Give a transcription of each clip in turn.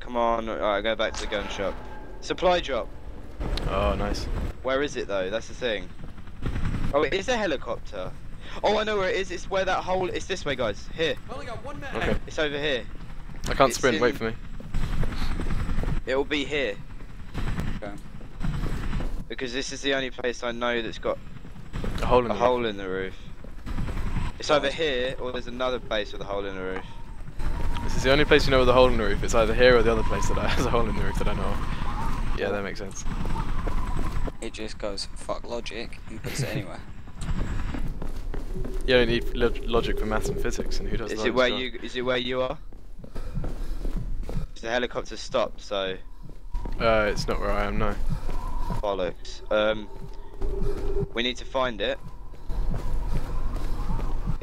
Come on. Alright, go back to the gun shop. Supply drop. Oh, nice. Where is it though? That's the thing. Oh, it is a helicopter. Oh, I know where it is. It's where that hole. It's this way, guys. Here. Okay. It's over here. I can't It's sprint, in- wait for me. It will be here Okay. because this is the only place I know that's got A hole in a the hole in the roof. It's either here or there's another place with a hole in the roof. This is the only place you know with a hole in the roof. It's either here or the other place that has a hole in the roof that I know of. Yeah, that makes sense. It just goes fuck logic and puts it anywhere. You don't need lo- logic for maths and physics, and who does Is that it where as well? you? Is it where you are? The helicopter stopped, so Uh, it's not where I am no. bollocks. Um, we need to find it.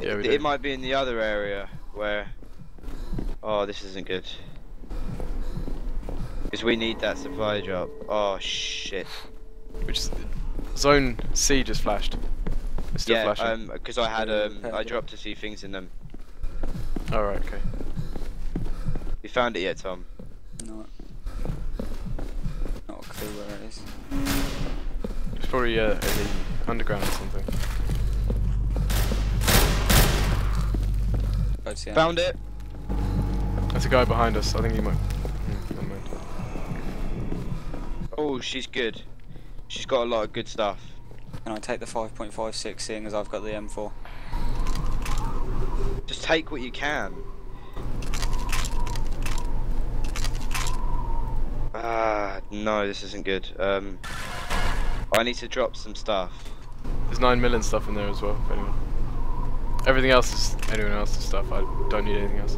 Yeah, it, we it might be in the other area where. Oh, this isn't good. Because we need that supply drop. Oh shit. Which is, zone C just flashed. It's still yeah, flashing. um, because I had um, I dropped a few things in them. Alright, okay. You found it yet, Tom? Not, not a clue where it is. It's probably uh, in the underground or something. Go to. Found it. There's a guy behind us. I think he might. Hmm. Oh, she's good. She's got a lot of good stuff. Can I take the 5.56 seeing as I've got the M4? Just take what you can. Ah, no, this isn't good. Um, I need to drop some stuff. There's 9 million stuff in there as well, if anyone. Everything else is anyone else's stuff. I don't need anything else.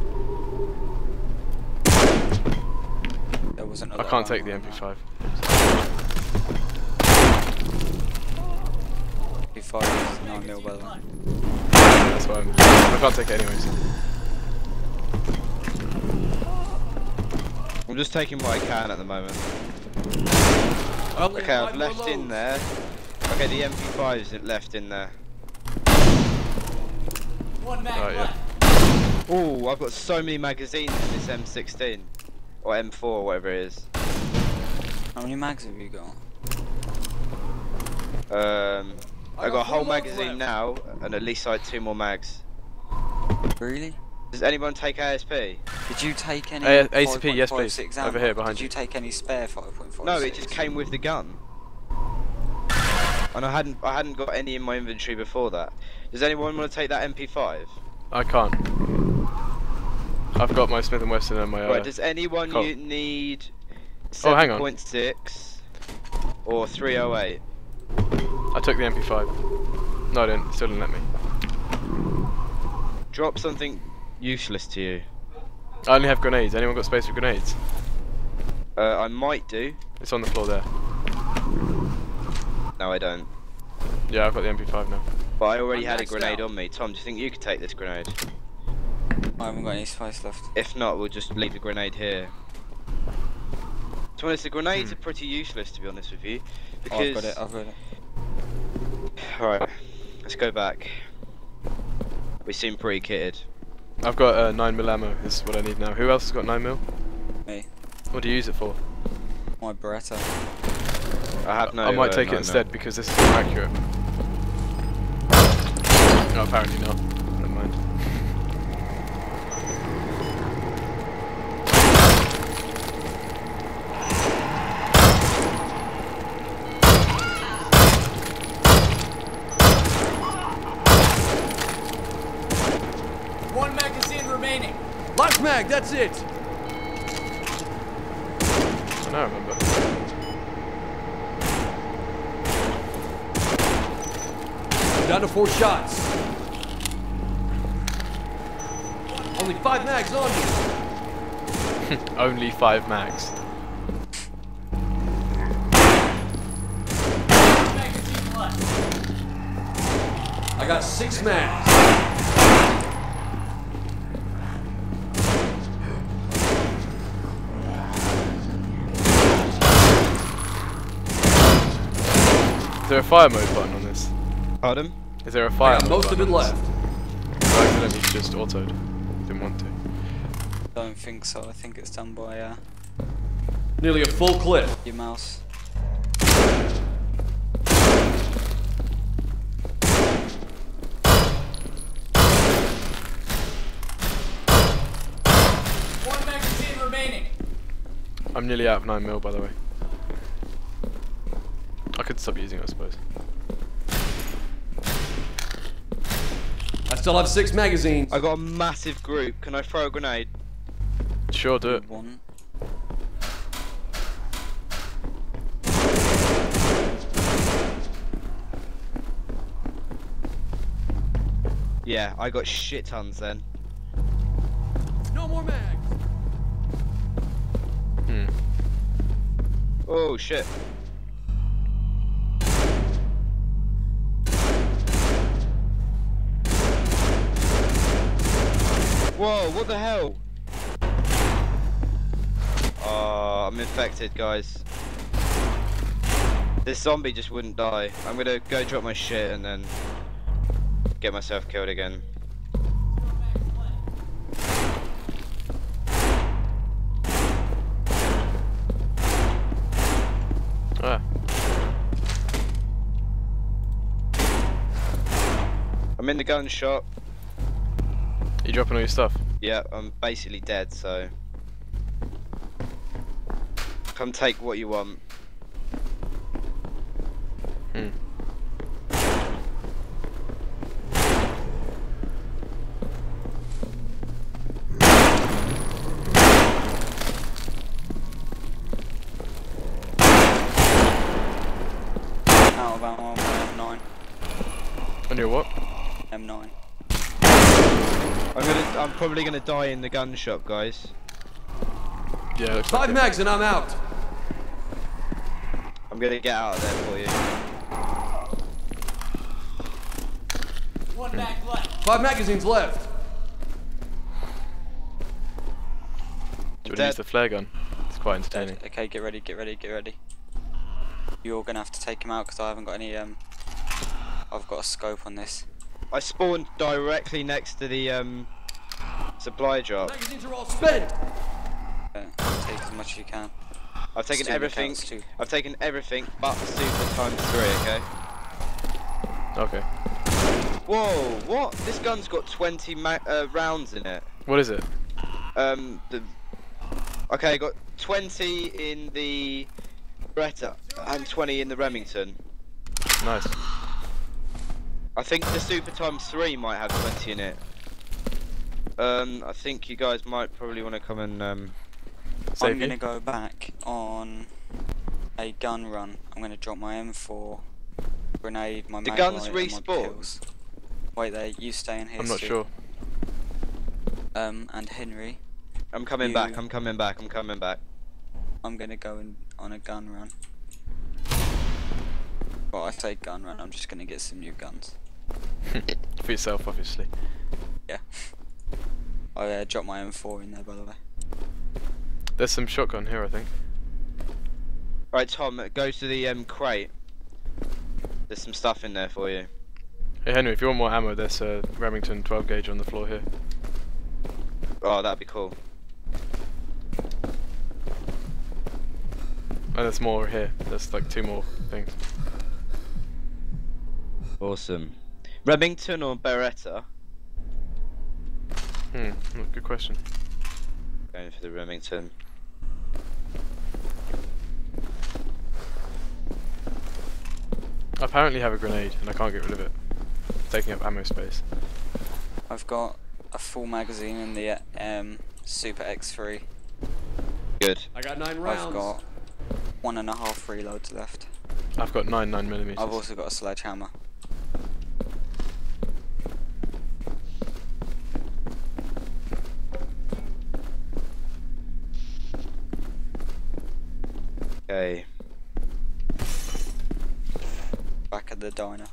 There wasn't a I lot can't take the MP5. MP5 is 9 mil by the way. That's why I'm. I can't take it anyways. I'm just taking what I can at the moment. Okay, I've left in there. Okay, the MP5 is left in there. Right, oh, yeah. Oh, I've got so many magazines in this M16 or M4, or whatever it is. How many mags have you got? Um, I got a whole magazine now, and at least like two more mags. Really? Does anyone take ASP? Did you take any A- ACP, yes, please. 5.56 Over here, behind Did you. you take any spare 5.56? No, it just came with the gun. And I hadn't I hadn't got any in my inventory before that. Does anyone want to take that MP5? I can't. I've got my Smith and Wesson and my. Uh, right, does anyone Colt. you need Oh, hang on. 7.6 or 308? I took the MP5. No, I didn't. Still didn't let me. Drop something useless to you. I only have grenades. Anyone got space for grenades? Uh, I might do. It's on the floor there. No, I don't. Yeah, I've got the MP5 now. But I already I'm had a grenade out. on me. Tom, do you think you could take this grenade? I haven't got any space left. If not, we'll just leave the grenade here. To be honest, the grenades Hmm. are pretty useless, to be honest with you. Oh, Because... I've got it, I've got it. Alright, let's go back. We seem pretty kitted. I've got uh, 9mm ammo. Is what I need now. Who else has got 9mm? Me. What do you use it for? My Beretta. I have no. I might uh, take no, it instead because this is more accurate. No, apparently not. Never mind. One magazine remaining. Mag, that's it. I know, I remember. Down to four shots. Only five mags on you. Only five mags. I got six mags. There a fire mode button on this? Pardon? Is there a I fire mode most of it on this? left. I accidentally just autoed. Didn't want to. Don't think so. I think it's done by uh, Nearly a full clip. Your mouse. One magazine remaining. I'm nearly out of 9 mil, by the way. I could stop using it, I suppose. I still have six magazines. I got a massive group. Can I throw a grenade? Sure, do it. One. Yeah, I got shit tons then. No more mags. Hmm. Oh shit. Whoa, what the hell? Oh, I'm infected, guys. This zombie just wouldn't die. I'm gonna go drop my shit and then get myself killed again. Ah, I'm in the gun shop. You dropping all your stuff? Yeah, I'm basically dead, so. Come take what you want. Hmm. Out of ammo on my On your what? M9. M9. I'm gonna. I'm probably gonna die in the gun shop, guys. Yeah, looks Five like mags and I'm out. I'm gonna get out of there for you. One mag left. Five magazines left. Do you want to use the flare gun? It's quite entertaining. Dead. Okay, get ready, get ready, get ready. You're gonna have to take him out because I haven't got any. Um, I've got a scope on this. I spawned directly next to the um supply drop. Magazines are all spent. Uh, take as much as you can. I've taken Super everything. too. I've taken everything but the super times three. Okay. Okay. Whoa! What? This gun's got 20 ma- uh, rounds in it. What is it? Um. The. Okay, I got 20 in the Beretta and 20 in the Remington. Nice. I think the Super Times 3 might have 20 in it. Um, I think you guys might probably want to come and, um, Save I'm gonna you? go back on a gun run. I'm gonna drop my M4, grenade, my The mag guns light, and respawn? Wait there, you stay in here. I'm not Stu. sure. Um, and Henry, I'm coming back, I'm coming back, I'm coming back. I'm gonna go in on a gun run. Well, I say gun run. I'm just gonna get some new guns. For yourself, obviously. Yeah. I uh, dropped my M4 in there, by the way. There's some shotgun here, I think. Right, Tom, go to the, um, crate. There's some stuff in there for you. Hey Henry, if you want more ammo, there's a Remington 12 gauge on the floor here. Oh, that'd be cool. And there's more here. There's like two more things. Awesome. Remington or Beretta? Hmm, good question. Going for the Remington. I apparently have a grenade and I can't get rid of it. It's taking up ammo space. I've got a full magazine in the um, Super X3. Good. I got nine rounds. I've got one and a half reloads left. I've got nine 9 millimeters. I've also got a sledgehammer. Okay. Back at the diner.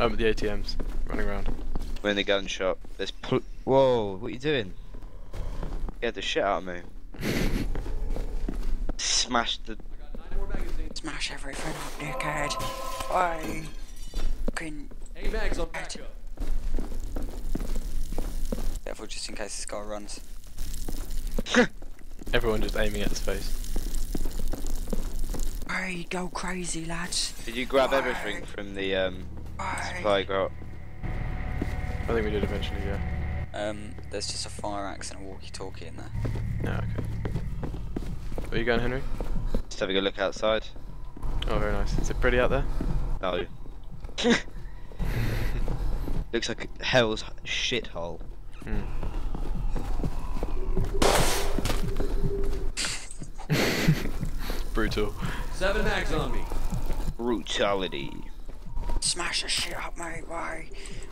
Um, at the ATMs, running around. We're in the gun shop. There's pl- Whoa, what are you doing? Get the shit out of me. Smash the. I got nine more magazines. Smash everything up, dickhead. Why? Fucking Eight mags on backup. careful just in case this guy runs. Everyone just aiming at his face. Hey, go crazy, lads. Did you grab Why? everything from the um, supply drop? I think we did eventually, yeah. Um, there's just a fire axe and a walkie-talkie in there. Yeah, okay. Where you going, Henry? Just having a look outside. Oh, very nice. Is it pretty out there? No. Looks like hell's shithole. Hmm. Brutal. Seven mags on me. Brutality. Smash the shit up, mate. Why?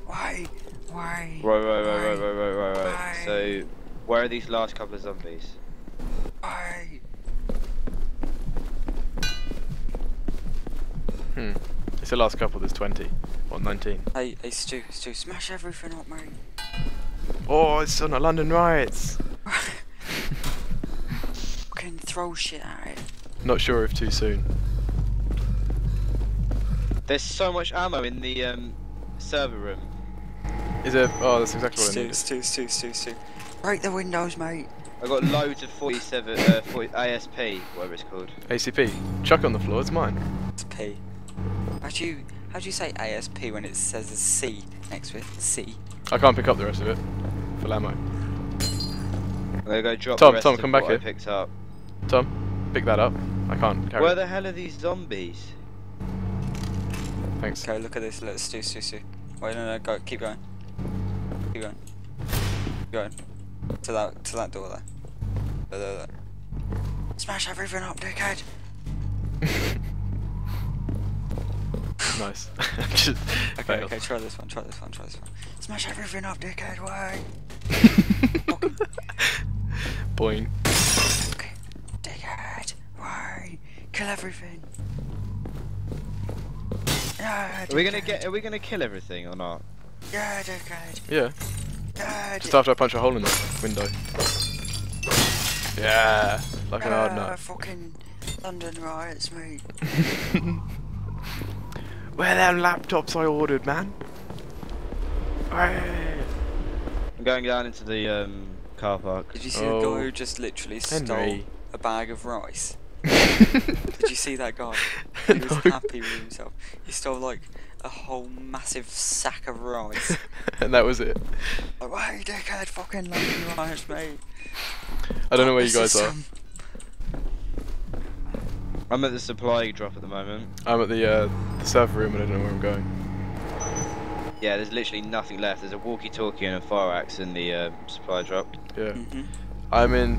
Why? Why? Right, right, right, right, right, right, right, right. Why? So, where are these last couple of zombies? Why? Hmm. It's the last couple, there's 20. or 19? Hey, hey, Stu, Stu, smash everything up, mate. Oh, it's on the London riots! Fucking throw shit at it. Not sure if too soon. There's so much ammo in the um, server room. Is it? Oh, that's exactly what I Stu, needed. Stu, Stu, Stu, Stu. Break the windows, mate. I got loads of 47, uh, 40, ASP, whatever it's called. ACP. Chuck on the floor, it's mine. It's P. How do you how do you say ASP when it says a C next to it? C. I can't pick up the rest of it. Full ammo. I'm gonna go drop Tom, the rest Tom, of come what back I here. picked up. Tom, pick that up. I can't carry Where the hell are these zombies? Thanks. Okay, look at this. Look, Stu, Stu, Stu. Wait, no, no, go. Keep going. Keep going. Keep going. To that, to that door there. There, there, there. Smash everything up, dickhead. nice. Just Okay, failed. okay, try this one, try this one, try this one. Smash everything up, dickhead. Why? Boing. Okay. Dickhead. Why? Kill everything. Yeah, Are we gonna get? Are we gonna kill everything or not? Yeah, dickhead. Yeah. Yeah, Just after I punch a hole in the window. Yeah. Like an hard Ah, nut. fucking London riots, mate. Where them laptops I ordered, man? I'm going down into the um, car park. Did you see Oh. the guy who just literally stole Henry. a bag of rice? Did you see that guy? He was No. happy with himself. He stole like a whole massive sack of rice. and that was it. like, why, dickhead, fucking London riots, mate. I don't know where you guys are. some- I'm at the supply drop at the moment. I'm at the uh, the server room and I don't know where I'm going. Yeah, there's literally nothing left. There's a walkie-talkie and a fire axe in the um, supply drop. Yeah. Mhm. I'm in.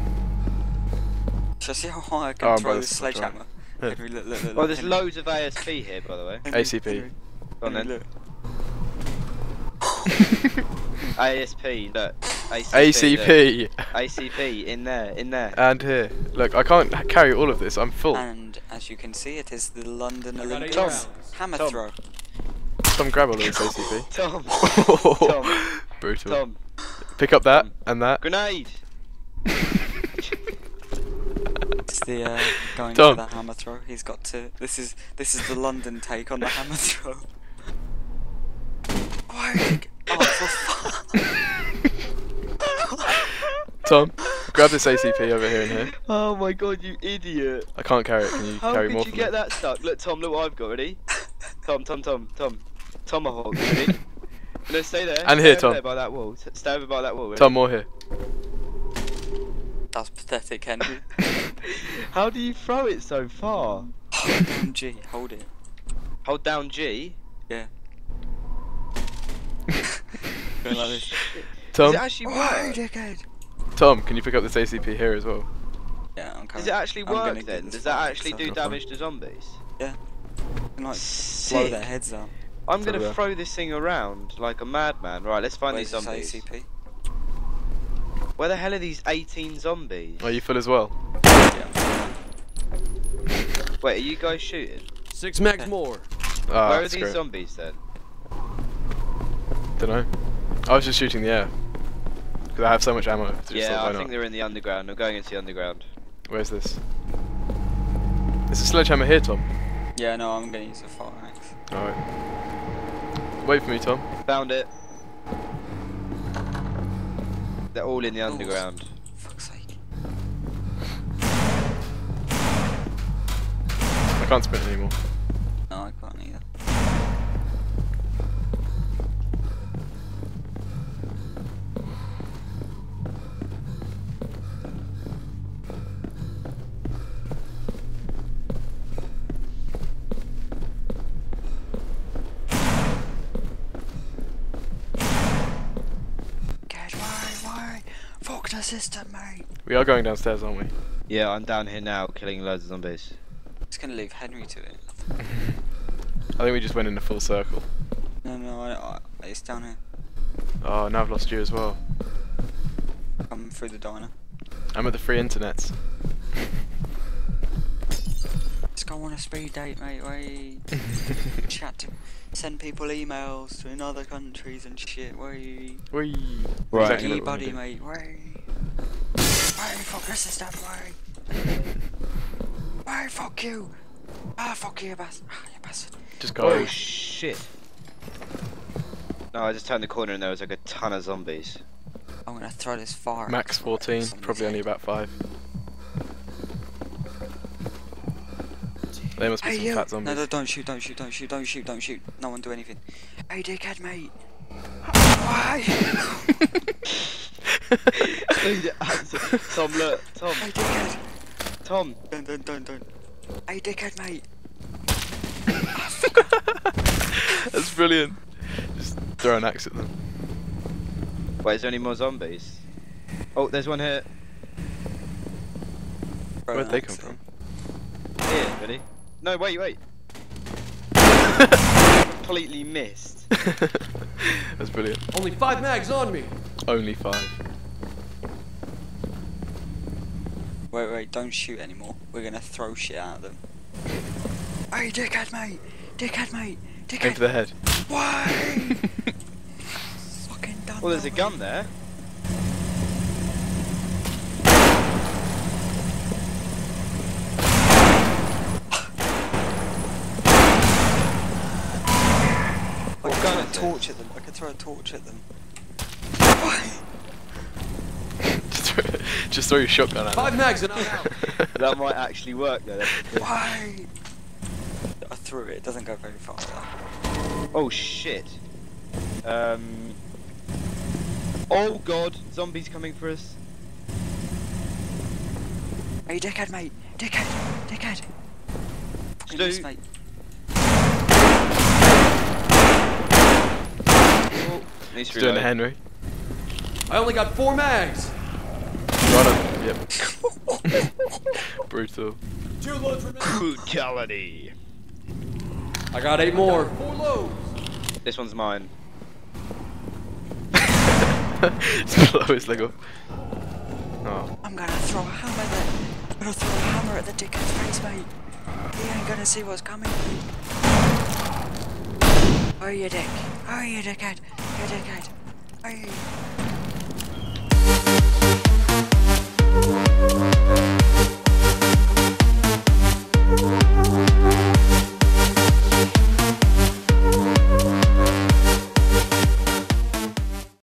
Shall I see how high I can Oh, throw this sledgehammer? Yeah. Henry, look, look, look, Oh, there's loads of ASP here, by the way. ACP. Go on then. look. ASP, look. ACP, ACP look. ACP, in there, in there. and here. Look, I can't carry all of this. I'm full. And as you can see, it is the London I got eight Olympics rounds. hammer Tom. throw. Tom, grab all of this ACP. Tom, Tom, Brutal. Tom, Pick up that Tom. and that. grenade! It's the uh, going Tom. for the hammer throw. He's got to. This is this is the London take on the hammer throw. Why? Oh, for fuck. Tom, grab this ACP over here and here. Oh my god, you idiot! I can't carry it. Can you How carry could more you for get me? that stuck? Look, Tom, look what I've got, ready? Tom, Tom, Tom, Tom. Tomahawk, ready? no, stay there. And stay here, over Tom. There by that wall. Stay over by that wall, ready? Tom, more here. That's pathetic, Henry. How do you throw it so far? Hold down G. Hold it. Hold down G. Yeah. Going like this. Tom, Does it actually Why, work? dickhead? Tom, can you pick up this ACP here as well? Yeah, I'm coming. Does it actually I'm work then? Does that actually do Not fine. damage to zombies? You can, like blow their heads up. I'm It's gonna throw this thing around like a madman. Right, let's find Where's these this zombies. ACP? Where the hell are these 18 zombies? Are you full as well? Yeah. Wait, are you guys shooting? Six mags more. Ah, Where are these great. zombies then? Don't know. I was just shooting the air. Because I have so much ammo. Just yeah, thought, why I not? think they're in the underground. I'm going into the underground. Where's this? There's a sledgehammer here, Tom. Yeah, no, I'm gonna use a fire axe. Alright. Wait for me, Tom. Found it. They're all in the oh, underground. Fuck's sake. I can't spin anymore. System, mate. We are going downstairs, aren't we? Yeah, I'm down here now, killing loads of zombies. Just gonna leave Henry to it. I think we just went in a full circle. No, no, I, I, it's down here. Oh, now I've lost you as well. Come through the diner. I'm at the free internets. Let's go on a speed date, mate. Wait. Chat to send people emails to in other countries and shit. Wait. Whee! Right. Exactly Hey, what we're buddy, mate. Wait. Wait, fuck the system, wait. Wait, fuck you. Ah, fuck you, you bastard. Ah, you bastard. Just go. Oh shit. No, I just turned the corner and there was like a ton of zombies. I'm gonna throw this fire. Max 14, probably only about 5. They must be Hey some you! fat No, no, don't shoot, don't shoot, don't shoot, don't shoot, don't shoot. No one do anything. Hey, dickhead, mate. Why? Tom, look, Tom, hey, dickhead. Tom. Don't, don't, don't, don't. Hey, dickhead, mate. That's brilliant. Just throw an axe at them. Wait, is there any more zombies? Oh, there's one here. Throw Where'd they come from? Here, ready? No, wait, wait. Completely missed. That's brilliant. Only five mags on me. Only 5. Wait, wait, don't shoot anymore. We're gonna throw shit at them. Hey, dickhead, mate! Dickhead, mate! Aim Dickhead! for the head. Why? Fucking done. Well, there's a now, gun mate. there. I What could gun throw a is it? torch at them. I could throw a torch at them. Just, throw, just throw your shotgun at Five them. mags and I'm out. That might actually work though. that's the thing. Why? I threw it. It doesn't go very far. Though. Oh shit. Um. Oh god, zombies coming for us. Hey, dickhead, mate! Dickhead! Dickhead! Fucking Stu. miss, mate. Needs to doing a. Henry. I only got four mags. Right on. Yep. Brutal. Two loads remaining. Brutality. I got eight more. Four loads. This one's mine. Just blow his leg off. Oh. I'm gonna throw a hammer there. I'm gonna throw a hammer at the dickhead's face, mate. He ain't gonna see what's coming. Oh, you dick. Oh, you dickhead. You dickhead. Oh, you.